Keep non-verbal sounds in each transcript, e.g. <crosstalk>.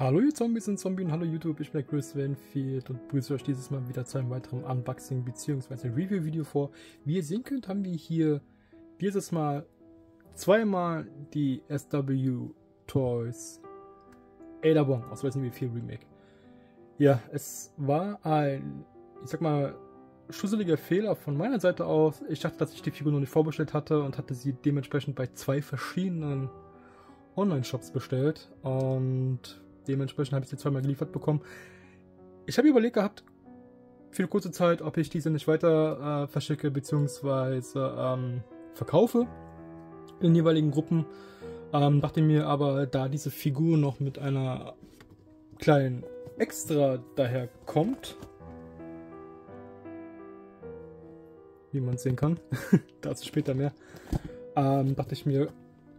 Hallo ihr Zombies und Zombien, hallo YouTube, ich bin der Chris Vanfield und begrüße euch dieses Mal wieder zu einem weiteren Unboxing bzw. Review-Video vor. Wie ihr sehen könnt, haben wir hier dieses Mal zweimal die SW Toys Ada Wong aus Resident Evil 4 Remake. Ja, es war ein, ich sag mal, schusseliger Fehler von meiner Seite aus. Ich dachte, dass ich die Figur noch nicht vorbestellt hatte und hatte sie dementsprechend bei zwei verschiedenen Online-Shops bestellt und Dementsprechend habe ich sie zweimal geliefert bekommen. Ich habe überlegt gehabt, für eine kurze Zeit, ob ich diese nicht weiter äh, verschicke bzw. Ähm, verkaufe in jeweiligen Gruppen. Ähm, dachte mir aber, da diese Figur noch mit einer kleinen Extra daher kommt, wie man sehen kann, <laughs> dazu später mehr, ähm, dachte ich mir,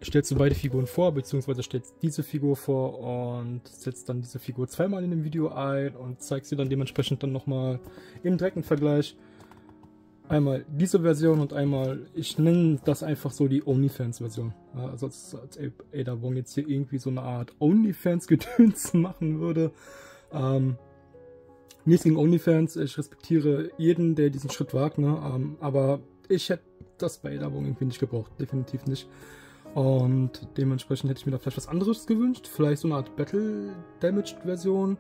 stellst du beide Figuren vor, beziehungsweise stellst diese Figur vor und setzt dann diese Figur zweimal in dem Video ein und zeigst sie dann dementsprechend dann nochmal im direkten Vergleich. Einmal diese Version und einmal, ich nenne das einfach so die OnlyFans-Version. Also als, als Ada Wong jetzt hier irgendwie so eine Art OnlyFans-Gedöns <laughs> machen würde. Ähm, nichts gegen OnlyFans, ich respektiere jeden, der diesen Schritt wagt, ne? Ähm, aber ich hätte das bei Ada Wong irgendwie nicht gebraucht, definitiv nicht. Und dementsprechend hätte ich mir da vielleicht was anderes gewünscht. Vielleicht so eine Art Battle-Damaged-Version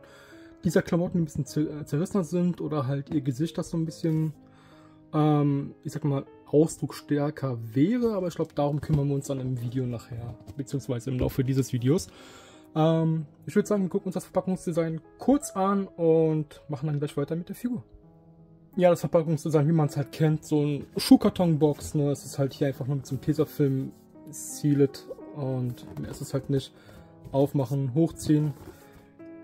dieser Klamotten, die ein bisschen äh, zerrissener sind oder halt ihr Gesicht, das so ein bisschen, ähm, ich sag mal, ausdrucksstärker wäre. Aber ich glaube, darum kümmern wir uns dann im Video nachher, beziehungsweise im Laufe dieses Videos. Ähm, ich würde sagen, wir gucken uns das Verpackungsdesign kurz an und machen dann gleich weiter mit der Figur. Ja, das Verpackungsdesign, wie man es halt kennt, so ein Schuhkartonbox, ne, es ist halt hier einfach nur mit so einem Tesafilm Sealet und mehr ist es halt nicht. Aufmachen, hochziehen.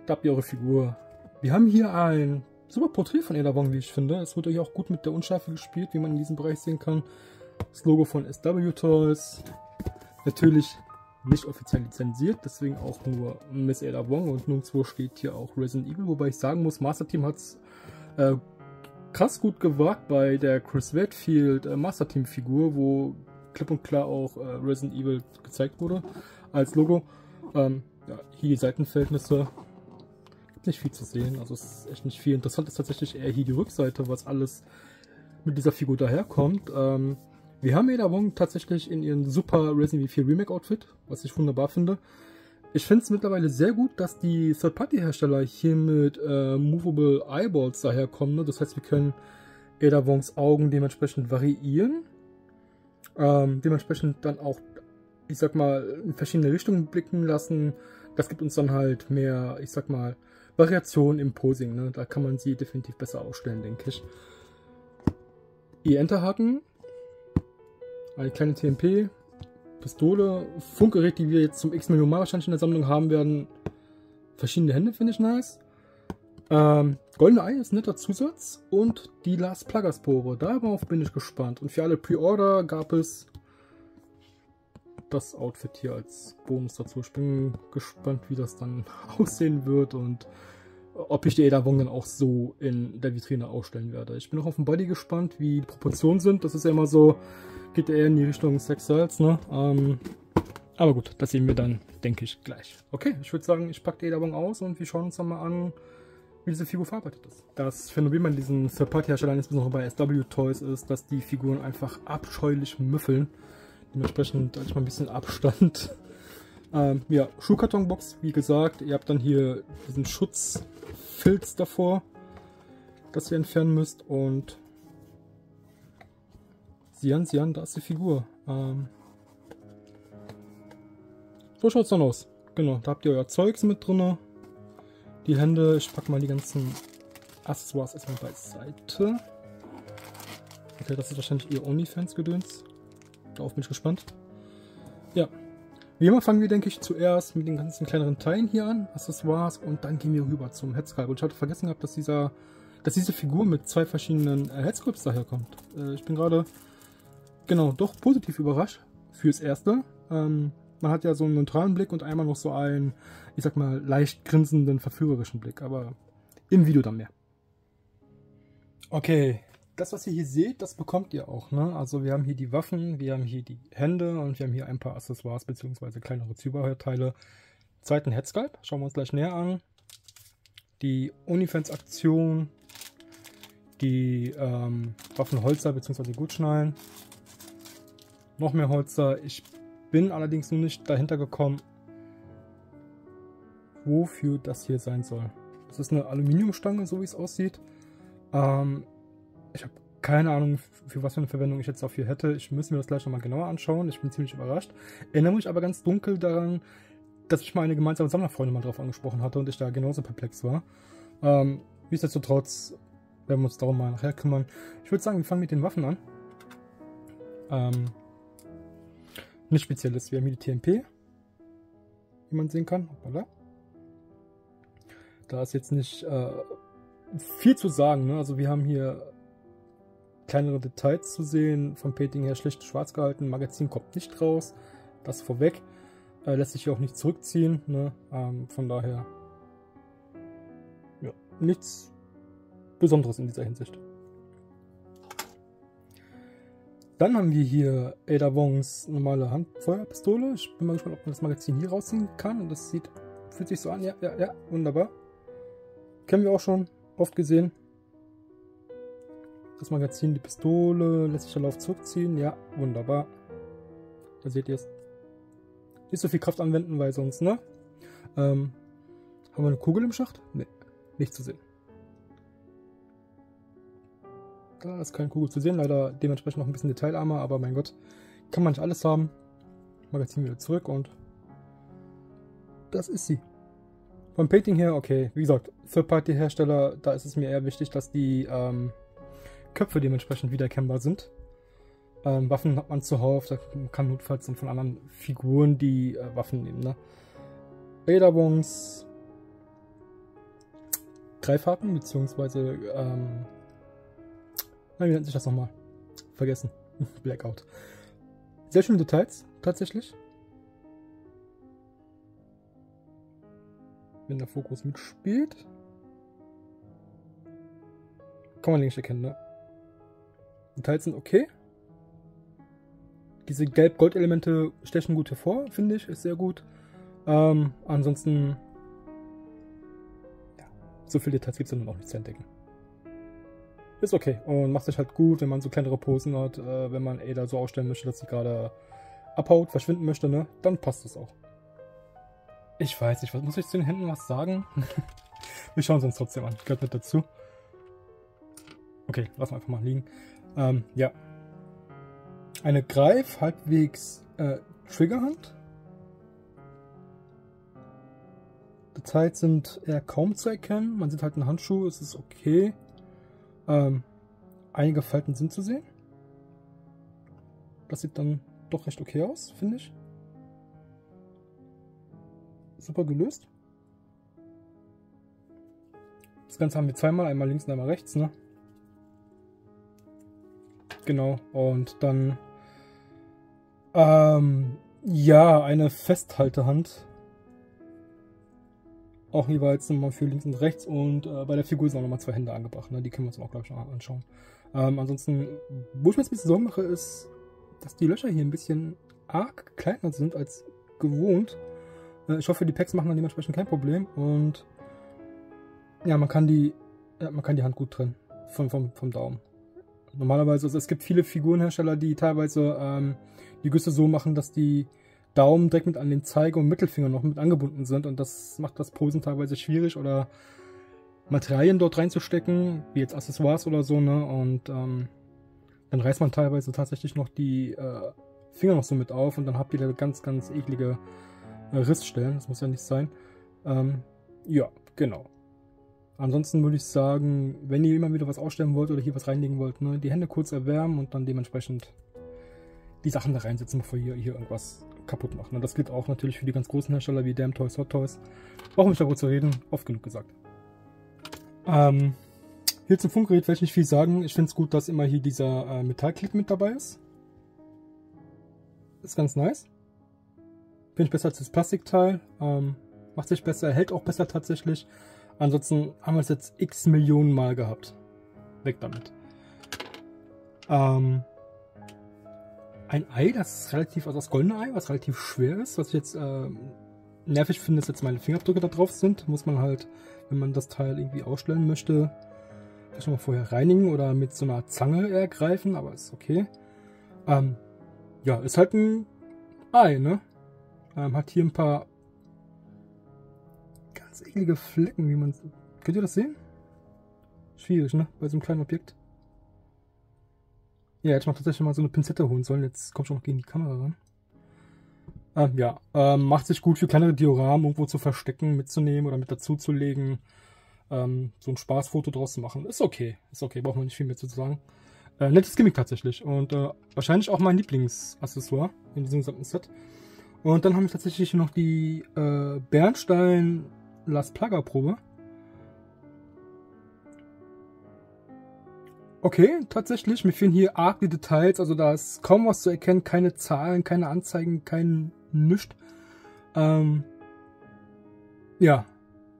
Da habt ihr eure Figur. Wir haben hier ein super Porträt von Elavong, wie ich finde. Es wird euch auch gut mit der Unschärfe gespielt, wie man in diesem Bereich sehen kann. Das Logo von SW Toys. Natürlich nicht offiziell lizenziert, deswegen auch nur Miss Ada Wong und nirgendwo steht hier auch Resident Evil, wobei ich sagen muss, Master Team hat es äh, krass gut gewagt bei der Chris Redfield äh, Master Team Figur, wo klipp und klar auch äh, Resident Evil gezeigt wurde als Logo. Ähm, ja, hier die Seitenverhältnisse. Gibt nicht viel zu sehen, also es ist echt nicht viel. Interessant ist tatsächlich eher hier die Rückseite, was alles mit dieser Figur daherkommt. Ähm, wir haben Ada Wong tatsächlich in ihrem super Resident Evil 4 Remake Outfit, was ich wunderbar finde. Ich finde es mittlerweile sehr gut, dass die Third-Party-Hersteller hier mit äh, Movable Eyeballs daherkommen. Ne? Das heißt, wir können Ada Wongs Augen dementsprechend variieren ähm, dementsprechend dann auch, ich sag mal, in verschiedene Richtungen blicken lassen. Das gibt uns dann halt mehr, ich sag mal, Variation im Posing. Ne? Da kann man sie definitiv besser ausstellen, denke ich. Ihr Enterhaken, eine kleine TMP, Pistole, Funkgerät, die wir jetzt zum x Million Mal wahrscheinlich in der Sammlung haben werden. Verschiedene Hände finde ich nice. Ähm, Goldene Ei ist ein netter Zusatz und die Last Plagaspore. Darauf bin ich gespannt. Und für alle Pre-Order gab es das Outfit hier als Bonus dazu. Ich bin gespannt, wie das dann <laughs> aussehen wird und ob ich die Edavon dann auch so in der Vitrine ausstellen werde. Ich bin auch auf den Body gespannt, wie die Proportionen sind. Das ist ja immer so, geht eher in die Richtung Sex Salz, ne? Ähm, aber gut, das sehen wir dann, denke ich, gleich. Okay, ich würde sagen, ich packe die Edavon aus und wir schauen uns dann mal an, wie diese Figur verarbeitet ist. Das Phänomen bei diesen Third-Party-Herstellern, insbesondere bei SW Toys, ist, dass die Figuren einfach abscheulich müffeln. Dementsprechend halte ich mal ein bisschen Abstand. <laughs> Ähm, ja, Schuhkartonbox, wie gesagt. Ihr habt dann hier diesen Schutzfilz davor, das ihr entfernen müsst. Und Sian, Sian, da ist die Figur. Ähm, so schaut es dann aus. Genau, da habt ihr euer Zeugs mit drin. Die Hände, ich packe mal die ganzen Accessoires erstmal beiseite. Okay, das ist wahrscheinlich ihr OnlyFans-Gedöns. Darauf bin ich gespannt. Ja. Wie immer fangen wir, denke ich, zuerst mit den ganzen kleineren Teilen hier an, Accessoires, und dann gehen wir rüber zum Headsculpt. Und ich hatte vergessen gehabt, dass dieser, dass diese Figur mit zwei verschiedenen äh, Headsculpts daherkommt. Äh, ich bin gerade, genau, doch positiv überrascht fürs Erste. Ähm, man hat ja so einen neutralen Blick und einmal noch so einen, ich sag mal, leicht grinsenden, verführerischen Blick. Aber im Video dann mehr. Okay, das, was ihr hier seht, das bekommt ihr auch. Ne? Also wir haben hier die Waffen, wir haben hier die Hände und wir haben hier ein paar Accessoires bzw. kleinere Zubehörteile. zweiten Headsculpt. Schauen wir uns gleich näher an. Die Unifence-Aktion, die ähm, Waffenholzer bzw. Gutschnallen. Noch mehr Holzer. Ich bin allerdings nur nicht dahinter gekommen, wofür das hier sein soll. Das ist eine Aluminiumstange, so wie es aussieht. Ähm, ich habe keine Ahnung, für was für eine Verwendung ich jetzt dafür hätte. Ich müsste mir das gleich nochmal genauer anschauen. Ich bin ziemlich überrascht. Erinnere mich aber ganz dunkel daran, dass ich mal eine gemeinsame Sammlerfreundin mal drauf angesprochen hatte und ich da genauso perplex war. Ähm, nichtsdestotrotz werden wir uns darum mal nachher kümmern. Ich würde sagen, wir fangen mit den Waffen an. Ähm, nicht spezielles, wir haben hier die TMP, wie man sehen kann. Hoppala. Da ist jetzt nicht äh, viel zu sagen. Ne? Also wir haben hier kleinere Details zu sehen. Vom Painting her schlicht schwarz gehalten. Magazin kommt nicht raus. Das vorweg. Äh, lässt sich hier auch nicht zurückziehen. Ne? Ähm, von daher ja, nichts Besonderes in dieser Hinsicht. Dann haben wir hier Ada Wongs normale Handfeuerpistole. Ich bin mal gespannt, ob man das Magazin hier rausziehen kann. Und das sieht, fühlt sich so an. Ja, ja, ja, wunderbar. Kennen wir auch schon oft gesehen. Das Magazin, die Pistole, lässt sich der Lauf zurückziehen. Ja, wunderbar. Da seht ihr es. Nicht so viel Kraft anwenden, weil sonst, ne? Ähm, haben wir eine Kugel im Schacht? Ne, nicht zu sehen. Da ist keine Kugel zu sehen, leider dementsprechend noch ein bisschen detailarmer, aber mein Gott, kann man nicht alles haben. Magazin wieder zurück und das ist sie. Vom Painting her, okay, wie gesagt, Third-Party-Hersteller, da ist es mir eher wichtig, dass die ähm, Köpfe dementsprechend wiedererkennbar sind. Ähm, Waffen hat man zuhauf, da kann notfalls dann von anderen Figuren die äh, Waffen nehmen. Ne? Räderbons, Greifarten, beziehungsweise, ähm, wie nennt sich das nochmal? Vergessen. <laughs> Blackout. Sehr schöne Details, tatsächlich. Wenn der Fokus mitspielt. Kann man nicht erkennen, ne? Details sind okay. Diese Gelb-Gold-Elemente stechen gut hervor, finde ich, ist sehr gut. Ähm, ansonsten, ja, so viele Details gibt es dann noch nicht zu entdecken. Ist okay und macht sich halt gut, wenn man so kleinere Posen hat, äh, wenn man Ada so ausstellen möchte, dass sie gerade abhaut, verschwinden möchte, ne, dann passt es auch. Ich weiß nicht, was muss ich zu den Händen was sagen? <laughs> wir schauen es uns trotzdem an, gehört mit dazu. Okay, lassen wir einfach mal liegen. Ähm, ja, eine Greif, halbwegs äh, Triggerhand. Details sind eher kaum zu erkennen. Man sieht halt einen Handschuh, es ist okay. Ähm, einige Falten sind zu sehen. Das sieht dann doch recht okay aus, finde ich. Super gelöst. Das Ganze haben wir zweimal, einmal links und einmal rechts, ne? Genau, und dann ähm, ja, eine Festhaltehand. Auch jeweils nochmal für links und rechts und äh, bei der Figur sind auch nochmal zwei Hände angebracht. Ne? Die können wir uns auch, glaube ich, noch anschauen. Ähm, ansonsten, wo ich mir jetzt ein bisschen Sorgen mache, ist, dass die Löcher hier ein bisschen arg kleiner sind als gewohnt. Äh, ich hoffe, die Packs machen dann dementsprechend kein Problem und ja, man kann die, ja, man kann die Hand gut trennen vom, vom, vom Daumen. Normalerweise, also es gibt viele Figurenhersteller, die teilweise ähm, die Güsse so machen, dass die Daumen direkt mit an den Zeige- und Mittelfinger noch mit angebunden sind und das macht das Posen teilweise schwierig oder Materialien dort reinzustecken, wie jetzt Accessoires oder so, ne? Und ähm, dann reißt man teilweise tatsächlich noch die äh, Finger noch so mit auf und dann habt ihr da ganz, ganz eklige äh, Rissstellen. Das muss ja nicht sein. Ähm, ja, genau. Ansonsten würde ich sagen, wenn ihr immer wieder was ausstellen wollt oder hier was reinlegen wollt, ne, die Hände kurz erwärmen und dann dementsprechend die Sachen da reinsetzen, bevor ihr hier irgendwas kaputt macht. Und das gilt auch natürlich für die ganz großen Hersteller wie Damn Toys, Hot Toys. Brauchen wir nicht darüber zu reden, oft genug gesagt. Ähm, hier zum Funkgerät will ich nicht viel sagen. Ich finde es gut, dass immer hier dieser äh, Metallklick mit dabei ist. Ist ganz nice. Finde ich besser als das Plastikteil. Ähm, macht sich besser, hält auch besser tatsächlich. Ansonsten haben wir es jetzt x Millionen Mal gehabt. Weg damit. Ähm, ein Ei, das relativ, also das goldene Ei, was relativ schwer ist, was ich jetzt äh, nervig finde, dass jetzt meine Fingerabdrücke da drauf sind. Muss man halt, wenn man das Teil irgendwie ausstellen möchte, vielleicht mal vorher reinigen oder mit so einer Zange ergreifen, aber ist okay. Ähm, ja, ist halt ein Ei, ne? Ähm, hat hier ein paar ganz eklige Flecken, wie man... Könnt ihr das sehen? Schwierig, ne? Bei so einem kleinen Objekt. Ja, hätte ich mal tatsächlich mal so eine Pinzette holen sollen. Jetzt kommt schon noch gegen die Kamera ran. Ähm, ja, ähm, macht sich gut für kleinere Dioramen irgendwo zu verstecken, mitzunehmen oder mit dazuzulegen. Ähm, so ein Spaßfoto draus zu machen. Ist okay. Ist okay, braucht man nicht viel mehr zu sagen. Äh, nettes Gimmick tatsächlich. Und äh, wahrscheinlich auch mein Lieblingsaccessoire in diesem gesamten Set. Und dann haben wir tatsächlich noch die äh, Bernstein Las Plaga Probe. Okay, tatsächlich. Mir fehlen hier arg die Details. Also da ist kaum was zu erkennen. Keine Zahlen, keine Anzeigen, kein Nichts. Ähm, ja.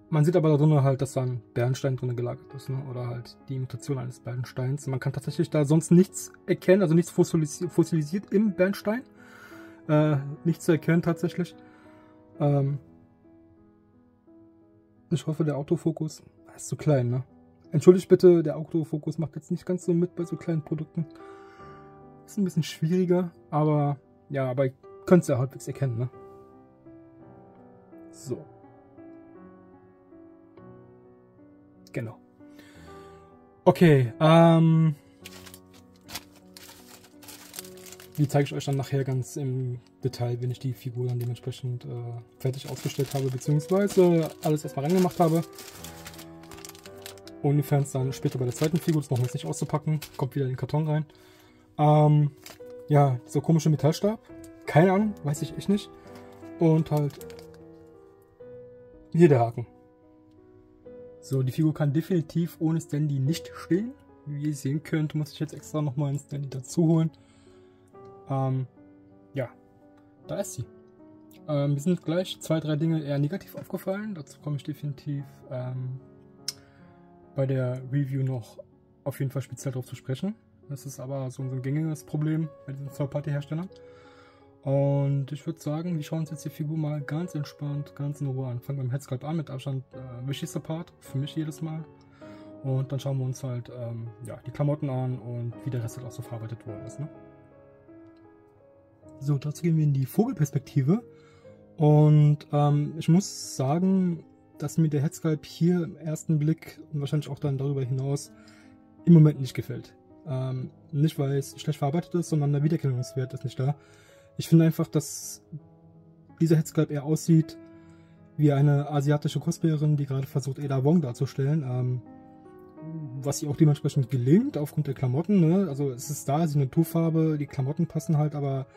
Man sieht aber da drin halt, dass da ein Bernstein drin gelagert ist. Ne? Oder halt die Imitation eines Bernsteins. Man kann tatsächlich da sonst nichts erkennen. Also nichts fossilisiert, fossilisiert im Bernstein. Äh, nichts zu erkennen tatsächlich. Ähm, ich hoffe, der Autofokus ist zu klein, ne? Entschuldigt bitte, der Autofokus macht jetzt nicht ganz so mit bei so kleinen Produkten. Ist ein bisschen schwieriger, aber ja, aber ihr könnt es ja halbwegs erkennen, ne? So. Genau. Okay, ähm. Die zeige ich euch dann nachher ganz im Detail, wenn ich die Figur dann dementsprechend äh, fertig aufgestellt habe, beziehungsweise alles erstmal reingemacht habe. OnlyFans dann später bei der zweiten Figur, das brauchen wir jetzt nicht auszupacken, kommt wieder in den Karton rein. Ähm, ja, dieser komische Metallstab, keine Ahnung, weiß ich echt nicht. Und halt hier der Haken. So, die Figur kann definitiv ohne Standy nicht stehen. Wie ihr sehen könnt, muss ich jetzt extra nochmal ein Standy dazu holen. Ähm, ja, da ist sie. Ähm, mir sind gleich zwei, drei Dinge eher negativ aufgefallen. Dazu komme ich definitiv ähm, bei der Review noch auf jeden Fall speziell darauf zu sprechen. Das ist aber so ein gängiges Problem bei diesen Third-Party-Herstellern. Und ich würde sagen, wir schauen uns jetzt die Figur mal ganz entspannt, ganz in Ruhe an. Fangen beim Headsculpt an, mit Abstand äh, wichtigster Part, für mich jedes Mal. Und dann schauen wir uns halt ähm, ja, die Klamotten an und wie der Rest halt auch so verarbeitet worden ist. Ne? So, dazu gehen wir in die Vogelperspektive. Und ähm, ich muss sagen, dass mir der Headsculpt hier im ersten Blick und wahrscheinlich auch dann darüber hinaus im Moment nicht gefällt. Ähm, nicht, weil es schlecht verarbeitet ist, sondern der Wiedererkennungswert ist nicht da. Ich finde einfach, dass dieser Headsculpt eher aussieht wie eine asiatische Cosplayerin, die gerade versucht, Ada Wong darzustellen. Ähm, was ihr auch dementsprechend gelingt, aufgrund der Klamotten. Ne? Also es ist da, Signaturfarbe, die Klamotten passen halt, aber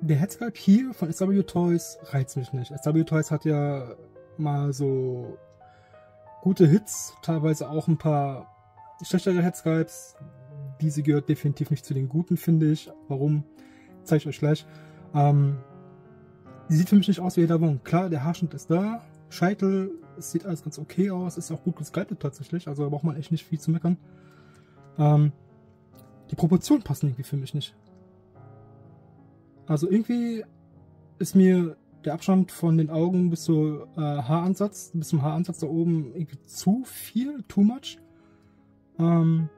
der Headsculpt hier von SW Toys reizt mich nicht. SW Toys hat ja mal so gute Hits, teilweise auch ein paar schlechtere Headsculpts. Diese gehört definitiv nicht zu den guten, finde ich. Warum? Zeige ich euch gleich. Ähm, die sieht für mich nicht aus wie Edavon. Klar, der Haarschnitt ist da. Scheitel, es sieht alles ganz okay aus. Ist auch gut gesculptet tatsächlich. Also da braucht man echt nicht viel zu meckern. Ähm, die Proportionen passen irgendwie für mich nicht. Also irgendwie ist mir der Abstand von den Augen bis zur äh, Haaransatz, bis zum Haaransatz da oben irgendwie zu viel, too much. Ähm,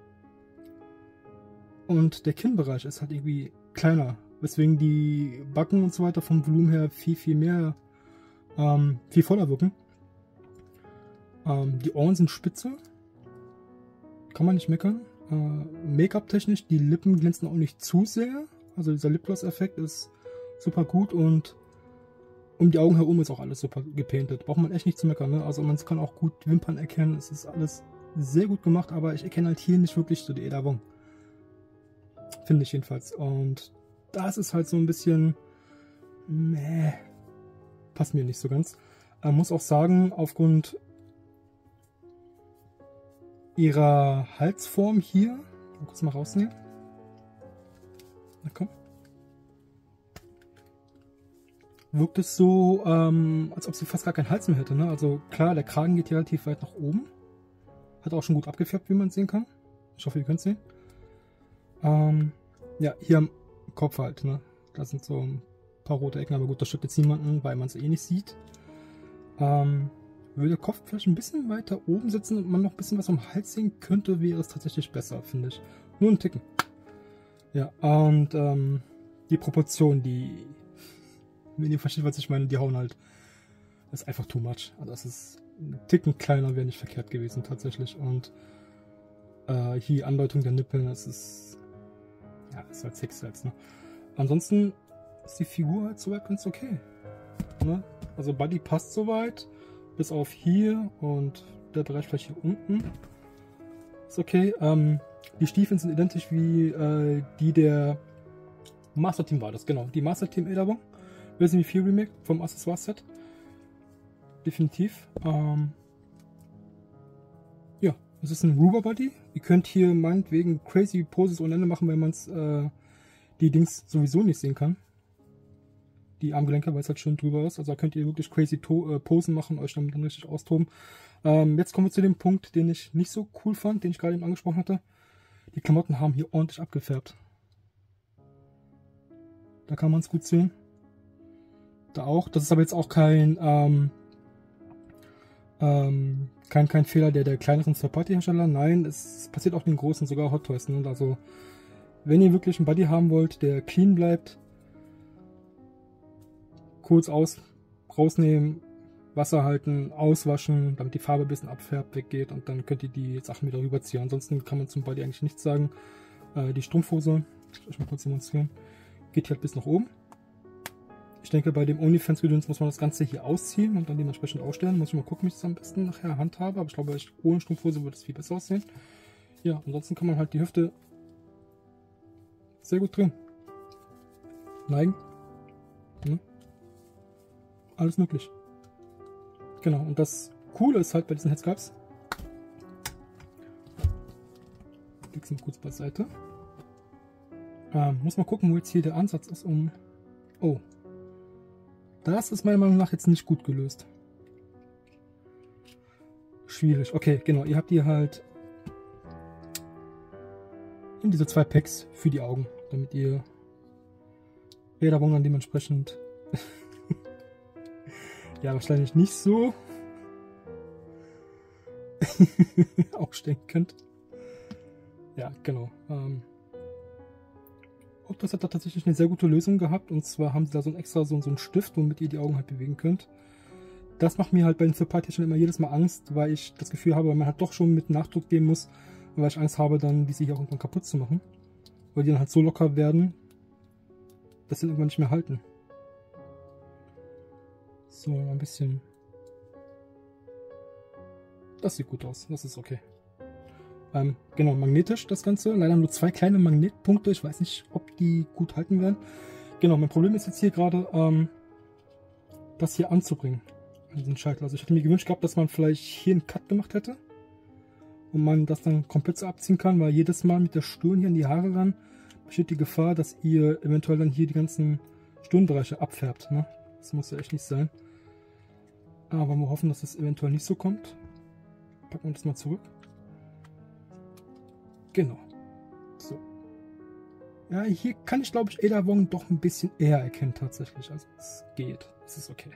und der Kinnbereich ist halt irgendwie kleiner, weswegen die Backen und so weiter vom Volumen her viel, viel mehr, ähm, viel voller wirken. Ähm, die Ohren sind spitze, kann man nicht meckern. Äh, Make-up-technisch, die Lippen glänzen auch nicht zu sehr. Also dieser Lipgloss-Effekt ist super gut und um die Augen herum ist auch alles super gepainted. Braucht man echt nicht zu meckern. Ne? Also man kann auch gut Wimpern erkennen. Es ist alles sehr gut gemacht, aber ich erkenne halt hier nicht wirklich so die Edavon. Finde ich jedenfalls. Und das ist halt so ein bisschen... Meh. Passt mir nicht so ganz. Man muss auch sagen, aufgrund ihrer Halsform hier... Mal kurz mal rausnehmen. Na komm. Wirkt es so, ähm, als ob sie fast gar keinen Hals mehr hätte. Ne? Also klar, der Kragen geht hier relativ weit nach oben. Hat auch schon gut abgefärbt, wie man sehen kann. Ich hoffe, ihr könnt sehen. Ähm, ja, hier am Kopf halt. Ne? Da sind so ein paar rote Ecken, aber gut, das stört jetzt niemanden, weil man es eh nicht sieht. Ähm, würde der Kopf vielleicht ein bisschen weiter oben sitzen und man noch ein bisschen was am Hals sehen könnte, wäre es tatsächlich besser, finde ich. Nur ein Ticken. Ja, und ähm, die Proportion, die, wenn ihr versteht, was ich meine, die hauen halt, ist einfach too much. Also das ist ein Ticken kleiner, wäre nicht verkehrt gewesen tatsächlich. Und äh, hier Andeutung der Nippeln, das ist, ja, ist halt Sex jetzt, ne? Ansonsten ist die Figur halt soweit ganz okay. Ne? Also Buddy passt soweit, bis auf hier und der Bereich vielleicht hier unten. Ist okay. Ähm, die Stiefel sind identisch wie äh, die der Master Team war das, genau. Die Master Team Ederbong. Resident Evil Remake vom Accessoire Set. Definitiv. Ähm, ja, es ist ein Ruber Body. Ihr könnt hier meinetwegen crazy Poses ohne Ende machen, wenn man äh, die Dings sowieso nicht sehen kann die Armgelenke, weil es halt schön drüber ist. Also da könnt ihr wirklich crazy to äh, Posen machen, euch damit dann richtig austoben. Ähm, jetzt kommen wir zu dem Punkt, den ich nicht so cool fand, den ich gerade eben angesprochen hatte. Die Klamotten haben hier ordentlich abgefärbt. Da kann man es gut sehen. Da auch. Das ist aber jetzt auch kein, ähm, ähm, kein, kein Fehler der, der kleineren Third-Party-Hersteller. Nein, es passiert auch den großen, sogar Hot Toys. Ne? Also, wenn ihr wirklich einen Buddy haben wollt, der clean bleibt, kurz aus, rausnehmen, Wasser halten, auswaschen, damit die Farbe ein bisschen abfärbt, weggeht und dann könnt ihr die Sachen wieder rüberziehen. Ansonsten kann man zum Body eigentlich nichts sagen. Äh, die Strumpfhose, ich mal kurz demonstrieren, geht halt bis nach oben. Ich denke, bei dem OnlyFans-Gedöns muss man das Ganze hier ausziehen und dann dementsprechend ausstellen. Muss ich mal gucken, wie ich das am besten nachher handhabe. Aber ich glaube, ohne Strumpfhose würde es viel besser aussehen. Ja, ansonsten kann man halt die Hüfte sehr gut drehen. Neigen. Hm? alles möglich. Genau, und das Coole ist halt bei diesen Headscarps, leg's mal kurz beiseite. Ähm, muss mal gucken, wo jetzt hier der Ansatz ist, um... Oh. Das ist meiner Meinung nach jetzt nicht gut gelöst. Schwierig. Okay, genau. Ihr habt hier halt diese zwei Packs für die Augen, damit ihr Räderwogen dann dementsprechend <laughs> ja, wahrscheinlich nicht so <laughs> aufstellen könnt. Ja, genau. Ähm, Optus hat da tatsächlich eine sehr gute Lösung gehabt. Und zwar haben sie da so ein extra so, so einen Stift, womit ihr die Augen halt bewegen könnt. Das macht mir halt bei den Third schon immer jedes Mal Angst, weil ich das Gefühl habe, man halt doch schon mit Nachdruck gehen muss, weil ich Angst habe, dann diese hier auch irgendwann kaputt zu machen. Weil die dann halt so locker werden, dass sie irgendwann nicht mehr halten. So, ein bisschen. Das sieht gut aus. Das ist okay. Ähm, genau, magnetisch das Ganze. Leider nur zwei kleine Magnetpunkte. Ich weiß nicht, ob die gut halten werden. Genau, mein Problem ist jetzt hier gerade, ähm, das hier anzubringen. An diesen Schalter. Also ich hätte mir gewünscht gehabt, dass man vielleicht hier einen Cut gemacht hätte. Und man das dann komplett so abziehen kann, weil jedes Mal mit der Stirn hier an die Haare ran besteht die Gefahr, dass ihr eventuell dann hier die ganzen Stirnbereiche abfärbt. Ne? Das muss ja echt nicht sein. Aber wir hoffen, dass das eventuell nicht so kommt. Packen wir das mal zurück. Genau. So. Ja, hier kann ich, glaube ich, Ada Wong doch ein bisschen eher erkennen tatsächlich. Also es geht. Es ist okay.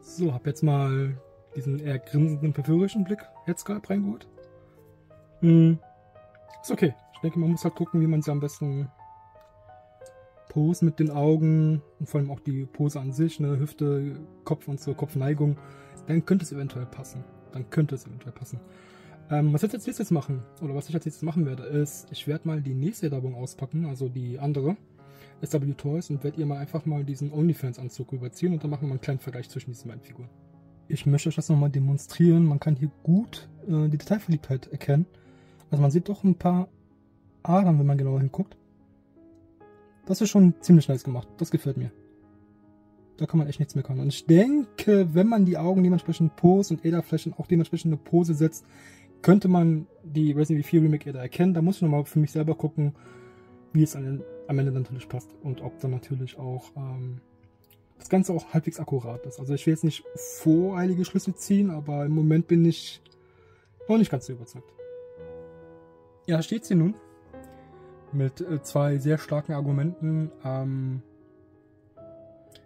So, hab jetzt mal diesen eher grinsenden, verführerischen Blick jetzt gerade reingeholt. Hm. Ist okay. Ich denke, man muss halt gucken, wie man sie am besten Pose mit den Augen und vor allem auch die Pose an sich, ne, Hüfte, Kopf und so, Kopfneigung, dann könnte es eventuell passen. Dann könnte es eventuell passen. Ähm, was ich jetzt nächstes machen, oder was ich als nächstes machen werde, ist, ich werde mal die nächste Werbung auspacken, also die andere, SW Toys, und werde ihr mal einfach mal diesen OnlyFans-Anzug überziehen und dann machen wir mal einen kleinen Vergleich zwischen diesen beiden Figuren. Ich möchte euch das nochmal demonstrieren. Man kann hier gut äh, die Detailverliebtheit erkennen. Also man sieht doch ein paar Adern, wenn man genauer hinguckt. Das ist schon ziemlich nice gemacht. Das gefällt mir. Da kann man echt nichts meckern. Und ich denke, wenn man die Augen dementsprechend Pose und Ada-Flächen auch dementsprechend eine Pose setzt, könnte man die Resident Evil Remake Ada erkennen. Da muss ich nochmal für mich selber gucken, wie es am Ende natürlich passt. Und ob dann natürlich auch ähm, das Ganze auch halbwegs akkurat ist. Also ich will jetzt nicht voreilige Schlüsse ziehen, aber im Moment bin ich noch nicht ganz so überzeugt. Ja, da steht sie nun mit äh, zwei sehr starken Argumenten. Ähm,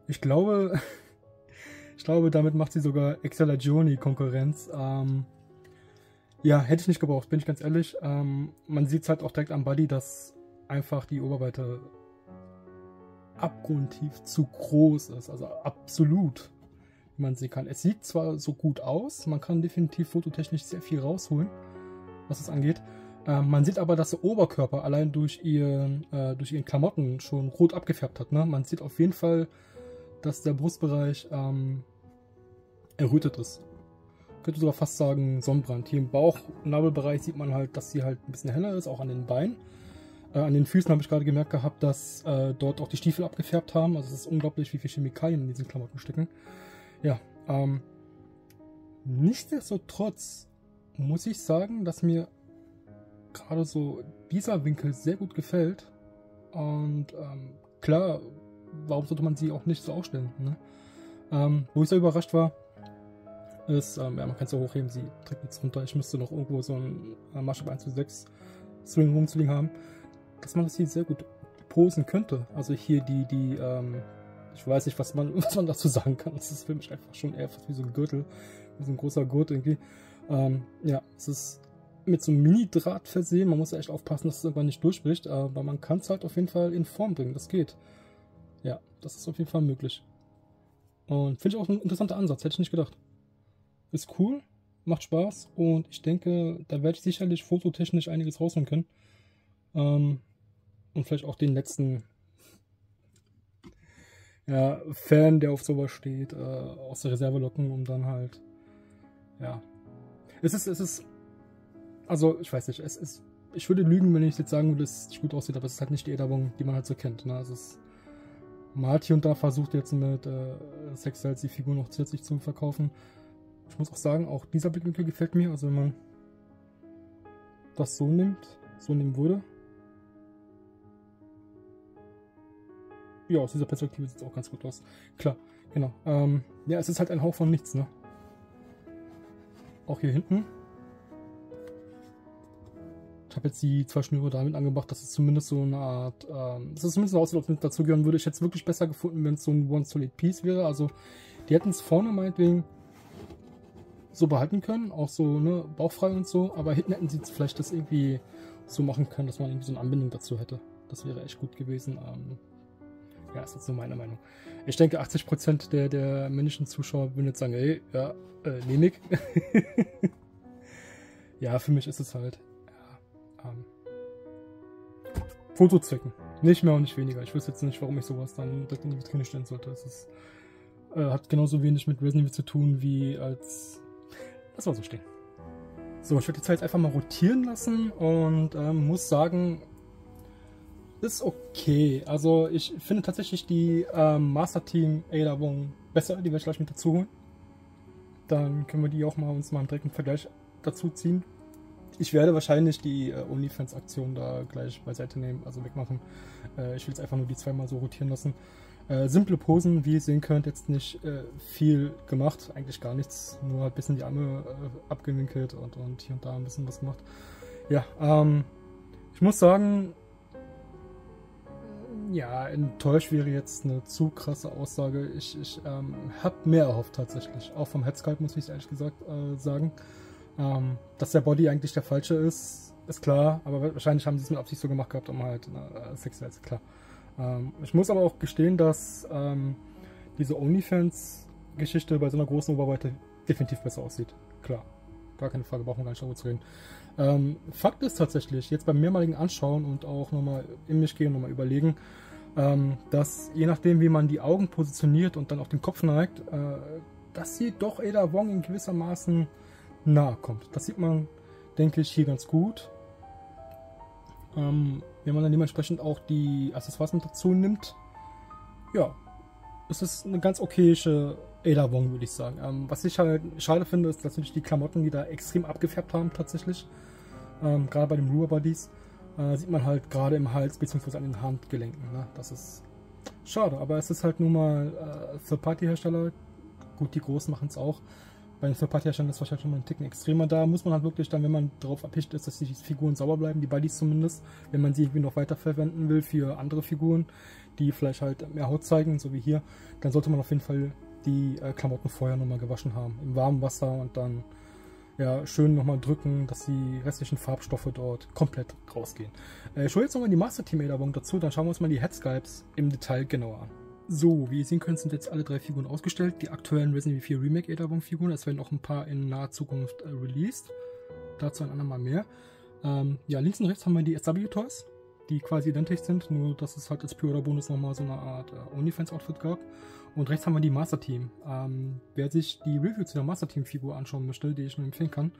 Ich glaube, <laughs> ich glaube, damit macht sie sogar Excella Gioni Konkurrenz. Ähm, ja, hätte ich nicht gebraucht, bin ich ganz ehrlich. Ähm, man sieht es halt auch direkt am Buddy, dass einfach die Oberweite abgrundtief zu groß ist. Also absolut, wie man sehen kann. Es sieht zwar so gut aus, man kann definitiv fototechnisch sehr viel rausholen, was es angeht. Ähm, man sieht aber, dass der Oberkörper allein durch ihren, äh, durch ihren Klamotten schon rot abgefärbt hat. Ne? Man sieht auf jeden Fall, dass der Brustbereich ähm, errötet ist. Könnte sogar fast sagen Sonnenbrand. Hier im Bauch-Nabelbereich sieht man halt, dass sie halt ein bisschen heller ist, auch an den Beinen. Äh, an den Füßen habe ich gerade gemerkt gehabt, dass äh, dort auch die Stiefel abgefärbt haben. Also es ist unglaublich, wie viele Chemikalien in diesen Klamotten stecken. Ja, ähm, nichtsdestotrotz muss ich sagen, dass mir gerade so dieser Winkel sehr gut gefällt. Und ähm, klar, warum sollte man sie auch nicht so aufstellen? Ne? Ähm, wo ich sehr überrascht war, ist, ähm, ja, man kann es ja hochheben, sie trägt jetzt runter. Ich müsste noch irgendwo so ein äh, Maßstab 1 zu 6 Swing rumzuliegen haben, dass man das hier sehr gut posen könnte. Also hier die, die, ähm, ich weiß nicht, was man, <laughs> was man dazu sagen kann. Das ist für mich einfach schon eher fast wie so ein Gürtel, wie so ein großer Gurt irgendwie. Ähm, ja, es ist mit so einem Mini-Draht versehen. Man muss echt aufpassen, dass es irgendwann nicht durchbricht, aber man kann es halt auf jeden Fall in Form bringen. Das geht. Ja, das ist auf jeden Fall möglich. Und finde ich auch ein interessanter Ansatz, hätte ich nicht gedacht. Ist cool, macht Spaß und ich denke, da werde ich sicherlich fototechnisch einiges rausholen können. Ähm, und vielleicht auch den letzten ja, Fan, der auf sowas steht, äh, aus der Reserve locken, um dann halt, ja. Es ist, es ist also ich weiß nicht, es ist, ich würde lügen, wenn ich jetzt sagen würde, dass es nicht gut aussieht, aber es ist halt nicht die Ederung, die man halt so kennt. Ne? Also es, hat hier und da versucht jetzt mit äh, Sex Cells die Figur noch zusätzlich zu verkaufen. Ich muss auch sagen, auch dieser Blickwinkel gefällt mir. Also wenn man das so nimmt, so nehmen würde. Ja, aus dieser Perspektive sieht es auch ganz gut aus. Klar, genau. Ähm, ja, es ist halt ein Hauch von nichts, ne? Auch hier hinten habe jetzt die zwei Schnüre damit angebracht, dass es zumindest so eine Art, ähm, dass es zumindest so aussieht, als wenn es dazugehören würde. Ich hätte es wirklich besser gefunden, wenn es so ein One Solid Piece wäre. Also die hätten es vorne meinetwegen so behalten können, auch so ne, bauchfrei und so, aber hinten hätten sie vielleicht das irgendwie so machen können, dass man irgendwie so eine Anbindung dazu hätte. Das wäre echt gut gewesen. Ähm, ja, ist jetzt nur meine Meinung. Ich denke, 80% der, der männlichen Zuschauer würden jetzt sagen, ey, ja, äh, nee, <laughs> ja, für mich ist es halt ähm, Fotozwecken. Nicht mehr und nicht weniger. Ich wüsste jetzt nicht, warum ich sowas dann in die Vitrine stellen sollte. Es ist, äh, hat genauso wenig mit Resident Evil zu tun, wie als... Das war so stehen. So, ich werde die Zeit einfach mal rotieren lassen und ähm, muss sagen, ist okay. Also ich finde tatsächlich die ähm, Master Team Wong besser. Die werde ich gleich mit dazu holen. Dann können wir die auch mal uns mal einen direkten Vergleich dazu ziehen. Ich werde wahrscheinlich die äh, OnlyFans-Aktion da gleich beiseite nehmen, also wegmachen. Äh, ich will jetzt einfach nur die zweimal so rotieren lassen. Äh, simple Posen, wie ihr sehen könnt, jetzt nicht äh, viel gemacht, eigentlich gar nichts, nur ein bisschen die Arme äh, abgewinkelt und, und hier und da ein bisschen was gemacht. Ja, ähm, ich muss sagen, ja, enttäuscht wäre jetzt eine zu krasse Aussage. Ich, ich ähm, habe mehr erhofft tatsächlich, auch vom Headsculpt muss ich ehrlich gesagt äh, sagen. Ähm, dass der Body eigentlich der falsche ist, ist klar, aber wahrscheinlich haben sie es mit Absicht so gemacht gehabt, um halt äh, sexuell klar. Ähm, ich muss aber auch gestehen, dass ähm, diese OnlyFans-Geschichte bei so einer großen Oberweite definitiv besser aussieht. Klar, gar keine Frage, brauchen wir gar nicht darüber zu reden. Ähm, Fakt ist tatsächlich, jetzt beim mehrmaligen Anschauen und auch nochmal in mich gehen und nochmal überlegen, ähm, dass je nachdem, wie man die Augen positioniert und dann auch den Kopf neigt, äh, dass sie doch Ada Wong in gewissermaßen nahe kommt. Das sieht man, denke ich, hier ganz gut. Ähm, wenn man dann dementsprechend auch die Accessoires mit dazu nimmt, ja, es ist eine ganz okayische Ada Wong, würde ich sagen. Ähm, was ich halt schade finde, ist natürlich die Klamotten, die da extrem abgefärbt haben, tatsächlich. Ähm, gerade bei den Ruhr Buddies äh, sieht man halt gerade im Hals bzw. an den Handgelenken. Ne? Das ist schade, aber es ist halt nun mal äh, Third-Party-Hersteller. Gut, die Großen machen es auch. Bei den Third-Party-Herstellern ist wahrscheinlich schon mal ein Ticken extremer. Da muss man halt wirklich dann, wenn man darauf erpicht ist, dass die Figuren sauber bleiben, die Buddies zumindest, wenn man sie irgendwie noch weiter verwenden will für andere Figuren, die vielleicht halt mehr Haut zeigen, so wie hier, dann sollte man auf jeden Fall die äh, Klamotten vorher nochmal gewaschen haben. Im warmen Wasser und dann ja, schön nochmal drücken, dass die restlichen Farbstoffe dort komplett rausgehen. Äh, ich hole jetzt nochmal die Master Team Erinnerung dazu, dann schauen wir uns mal die Headsculpts im Detail genauer an. So, wie ihr sehen könnt, sind jetzt alle drei Figuren ausgestellt. Die aktuellen Resident Evil 4 Remake Erinnerung Figuren. Es werden auch ein paar in naher Zukunft äh, released. Dazu ein andermal mehr. Ähm, ja, links und rechts haben wir die SW Toys, die quasi identisch sind, nur dass es halt als Pre-Order-Bonus nochmal so eine Art äh, OnlyFans-Outfit gab. Und rechts haben wir die Master Team. Ähm, wer sich die Review zu der Master Team-Figur anschauen möchte, die ich nur empfehlen kann,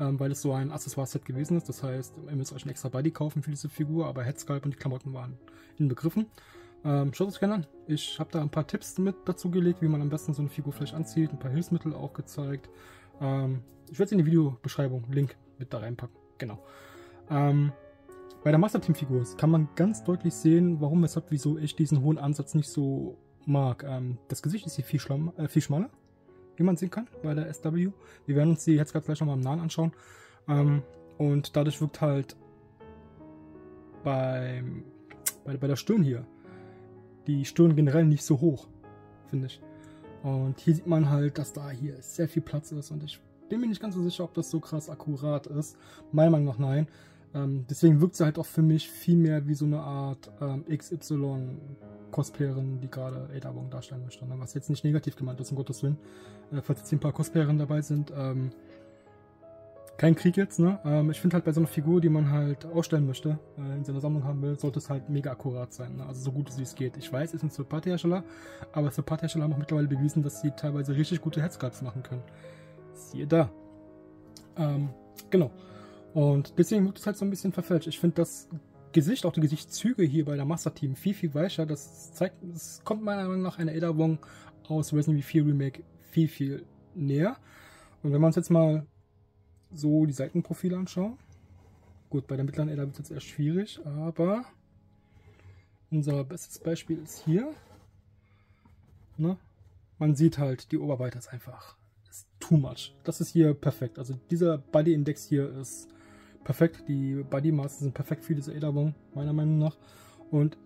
ähm, weil es so ein Accessoire-Set gewesen ist. Das heißt, ihr müsst euch ein extra Body kaufen für diese Figur, aber Headsculpt und die Klamotten waren inbegriffen. Ähm, schaut es gerne an. Ich habe da ein paar Tipps mit dazu gelegt, wie man am besten so eine Figur vielleicht anzieht, ein paar Hilfsmittel auch gezeigt. Ähm, ich werde es in die Videobeschreibung, Link mit da reinpacken. Genau. Ähm, bei der Master Team Figur kann man ganz deutlich sehen, warum, weshalb, wieso ich diesen hohen Ansatz nicht so mag. Ähm, das Gesicht ist hier viel, schlamm, äh, viel schmaler, wie man sehen kann bei der SW. Wir werden uns die jetzt gleich nochmal im Nahen anschauen. Ähm, und dadurch wirkt halt beim, bei, bei der Stirn hier die Stirn generell nicht so hoch, finde ich. Und hier sieht man halt, dass da hier sehr viel Platz ist und ich bin mir nicht ganz so sicher, ob das so krass akkurat ist. Meiner Meinung nach nein. Ähm, deswegen wirkt sie halt auch für mich viel mehr wie so eine Art ähm, XY-Cosplayerin, die gerade Ada Wong darstellen möchte. Ne? Was jetzt nicht negativ gemeint ist, um Gottes Willen. Äh, falls jetzt ein paar Cosplayerinnen dabei sind, ähm, kein Krieg jetzt, ne? Ähm, ich finde halt bei so einer Figur, die man halt ausstellen möchte, äh, in seiner Sammlung haben will, sollte es halt mega akkurat sein. Ne? Also so gut wie es geht. Ich weiß, es sind Third-Party-Hersteller, aber Third-Party-Hersteller haben auch mittlerweile bewiesen, dass sie teilweise richtig gute Headscards machen können. Siehe da. Ähm, genau. Und deswegen wird es halt so ein bisschen verfälscht. Ich finde das Gesicht, auch die Gesichtszüge hier bei der Master Team viel, viel weicher. Das zeigt, es kommt meiner Meinung nach einer Erinnerung aus Resident Evil 4 Remake viel, viel näher. Und wenn man uns jetzt mal so die Seitenprofile anschauen. Gut, bei der mittleren Ada wird es jetzt erst schwierig, aber unser bestes Beispiel ist hier. Ne? Man sieht halt, die Oberweite ist einfach ist too much. Das ist hier perfekt. Also dieser Body Index hier ist perfekt. Die Body Maße sind perfekt für diese Ederung, meiner Meinung nach. Und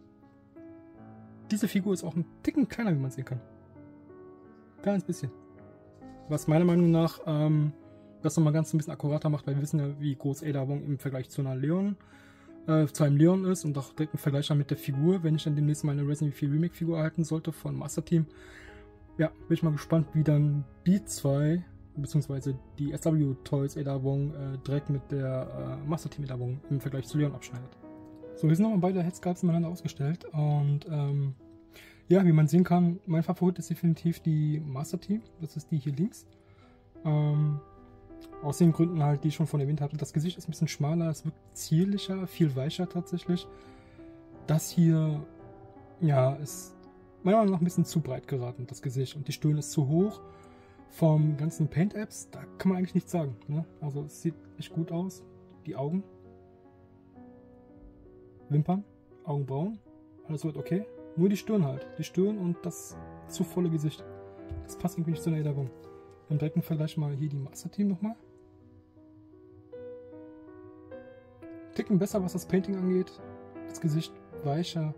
diese Figur ist auch ein Ticken kleiner, wie man sehen kann. Kleines bisschen. Was meiner Meinung nach ähm, das nochmal ganz ein bisschen akkurater macht, weil wir wissen ja, wie groß Ada Wong im Vergleich zu einer Leon, äh, zu einem Leon ist und auch direkt im Vergleich dann mit der Figur, wenn ich dann demnächst meine Resident Evil Remake Figur erhalten sollte von Master Team. Ja, bin ich mal gespannt, wie dann die zwei, beziehungsweise die SW Toys Ada Wong äh, direkt mit der äh, Master Team Ada Wong im Vergleich zu Leon abschneidet. So, wir sind nochmal beide Headscards miteinander ausgestellt und ähm, ja, wie man sehen kann, mein Favorit ist definitiv die Master Team. Das ist die hier links. Ähm, aus den Gründen halt, die ich schon von erwähnt hatte. Das Gesicht ist ein bisschen schmaler, es wirkt zierlicher, viel weicher tatsächlich. Das hier, ja, ist meiner Meinung nach ein bisschen zu breit geraten, das Gesicht. Und die Stirn ist zu hoch. Vom ganzen Paint-Apps, da kann man eigentlich nichts sagen. Ne? Also es sieht echt gut aus. Die Augen. Wimpern, Augenbrauen, alles wird okay. Nur die Stirn halt. Die Stirn und das zu volle Gesicht. Das passt irgendwie nicht zu einer Erinnerung. Direkten Vergleich mal hier die Master Team nochmal. Ticken besser, was das Painting angeht. Das Gesicht weicher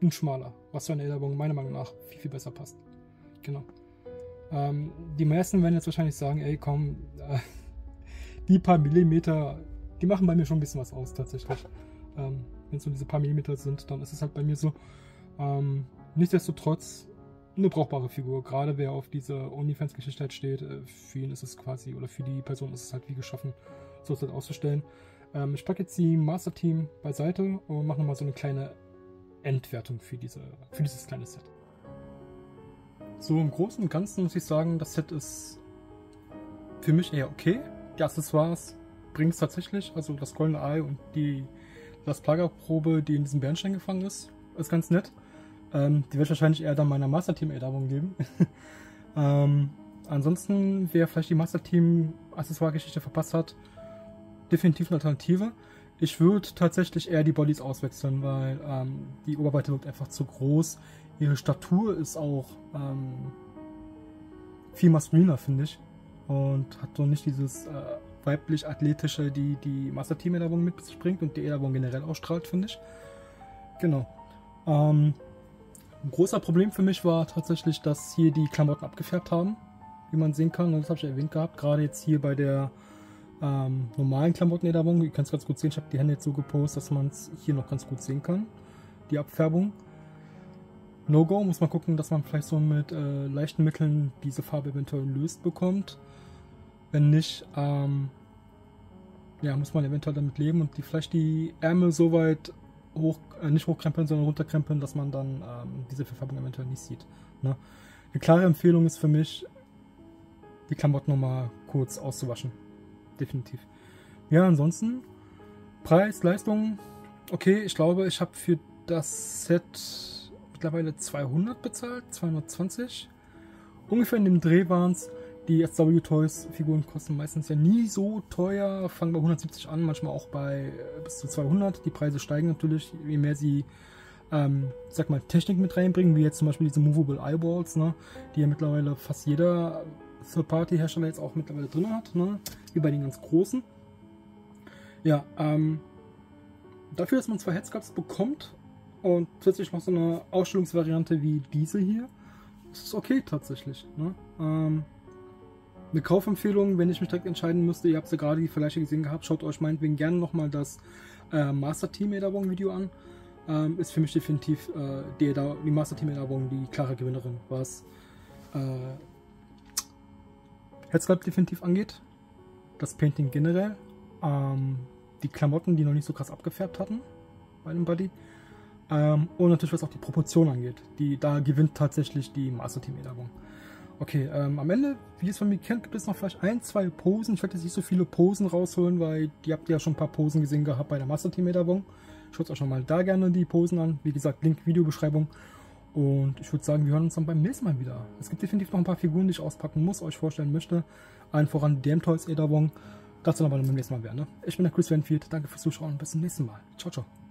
und schmaler, was zu einer Erinnerung meiner Meinung nach viel, viel besser passt. Genau. Ähm, die meisten werden jetzt wahrscheinlich sagen, ey komm, äh, <laughs> die paar Millimeter, die machen bei mir schon ein bisschen was aus tatsächlich. Ähm, Wenn es so diese paar Millimeter sind, dann ist es halt bei mir so. Ähm, nichtsdestotrotz eine brauchbare Figur. Gerade wer auf diese OnlyFans-Geschichte halt steht, äh, für ihn ist es quasi, oder für die Person ist es halt wie geschaffen, so etwas auszustellen. Ähm, ich packe jetzt die Master Team beiseite und mache nochmal so eine kleine Endwertung für, diese, für dieses kleine Set. So im Großen und Ganzen muss ich sagen, das Set ist für mich eher okay. Die Accessoires bringen es tatsächlich, also das goldene Ei und die Las Plaga-Probe, die in diesem Bernstein gefangen ist, ist ganz nett. Ähm, die wird wahrscheinlich eher dann meiner Master Team Erinnerung geben. <laughs> ähm, ansonsten, wer vielleicht die Master Team Accessoire-Geschichte verpasst hat, definitiv eine Alternative. Ich würde tatsächlich eher die Bodies auswechseln, weil ähm, die Oberweite wirkt einfach zu groß. Ihre Statur ist auch ähm, viel maskuliner, finde ich. Und hat so nicht dieses äh, weiblich-athletische, die die Master Team Erinnerung mit sich bringt und die Erinnerung generell ausstrahlt, finde ich. Genau. Ähm, ein großer Problem für mich war tatsächlich, dass hier die Klamotten abgefärbt haben, wie man sehen kann. Das habe ich erwähnt gehabt, gerade jetzt hier bei der ähm, normalen Klamottenederung. Ihr könnt es ganz gut sehen, ich habe die Hände jetzt so gepostet, dass man es hier noch ganz gut sehen kann, die Abfärbung. No-Go, muss man gucken, dass man vielleicht so mit äh, leichten Mitteln diese Farbe eventuell löst bekommt. Wenn nicht, ähm, ja, muss man eventuell damit leben und die vielleicht die Ärmel so weit hoch, äh, nicht hochkrempeln, sondern runterkrempeln, dass man dann ähm, diese Verfärbung eventuell nicht sieht. Ne? Eine klare Empfehlung ist für mich, die Klamotten nochmal kurz auszuwaschen. Definitiv. Ja, ansonsten, Preis, Leistung, okay, ich glaube, ich habe für das Set mittlerweile 200 bezahlt, 220. Ungefähr in dem Dreh waren es. Die SW Toys Figuren kosten meistens ja nie so teuer, fangen bei 170 an, manchmal auch bei äh, bis zu 200. Die Preise steigen natürlich, je mehr sie, ähm, sag mal, Technik mit reinbringen, wie jetzt zum Beispiel diese Movable Eyeballs, ne, die ja mittlerweile fast jeder Third-Party-Hersteller jetzt auch mittlerweile drin hat, ne, wie bei den ganz großen. Ja, ähm, dafür, dass man zwei Headscarps bekommt und zusätzlich noch so eine Ausstellungsvariante wie diese hier, ist es okay tatsächlich. Ne? Ähm, eine Kaufempfehlung, wenn ich mich direkt entscheiden müsste, ihr habt ja gerade die Vergleiche gesehen gehabt, schaut euch meinetwegen gerne nochmal das äh, Master Team Ederbong Video an. Ähm, ist für mich definitiv äh, die, die Master Team Ederbong die klare Gewinnerin, was äh, Headsculpt definitiv angeht. Das Painting generell. Ähm, die Klamotten, die noch nicht so krass abgefärbt hatten bei dem Buddy. Ähm, und natürlich was auch die Proportion angeht. Die, da gewinnt tatsächlich die Master Team Ederbong. Okay, ähm, am Ende, wie ihr es von mir kennt, gibt es noch vielleicht ein, zwei Posen. Ich werde jetzt nicht so viele Posen rausholen, weil die habt ihr ja schon ein paar Posen gesehen gehabt bei der Master Team Ederbong. Schaut euch schon mal da gerne die Posen an. Wie gesagt, Link Videobeschreibung. Und ich würde sagen, wir hören uns dann beim nächsten Mal wieder. Es gibt definitiv noch ein paar Figuren, die ich auspacken muss, euch vorstellen möchte. Allen voran Damn Toys. Das soll aber beim nächsten Mal werden. Ne? Ich bin der Chris Renfield. Danke fürs Zuschauen. Bis zum nächsten Mal. Ciao, ciao.